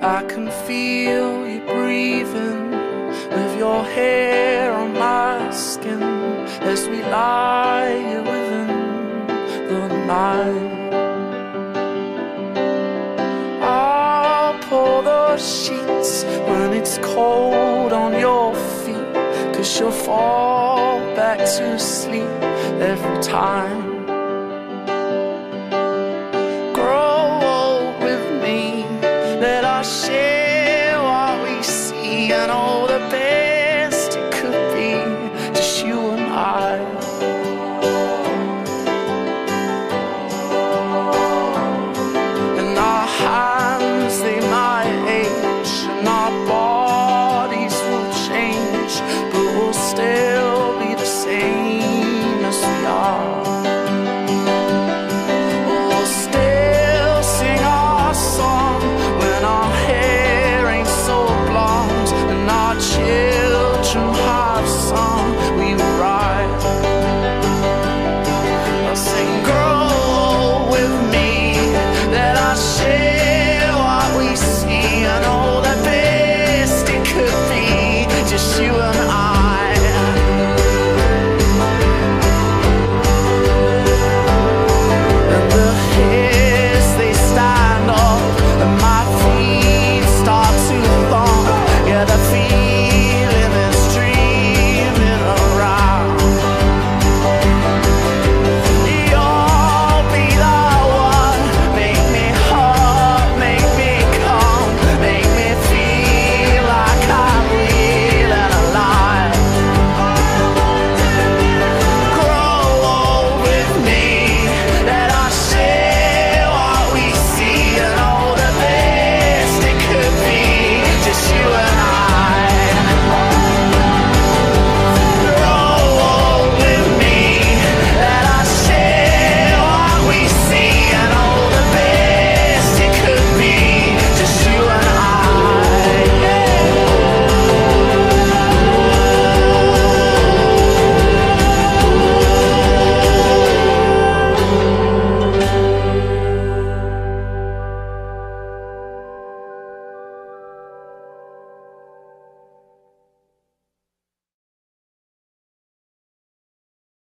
I can feel you breathing with your hair on my skin as we lie here within the night. I'll pull the sheets when it's cold on your feet, cause you'll fall back to sleep every time.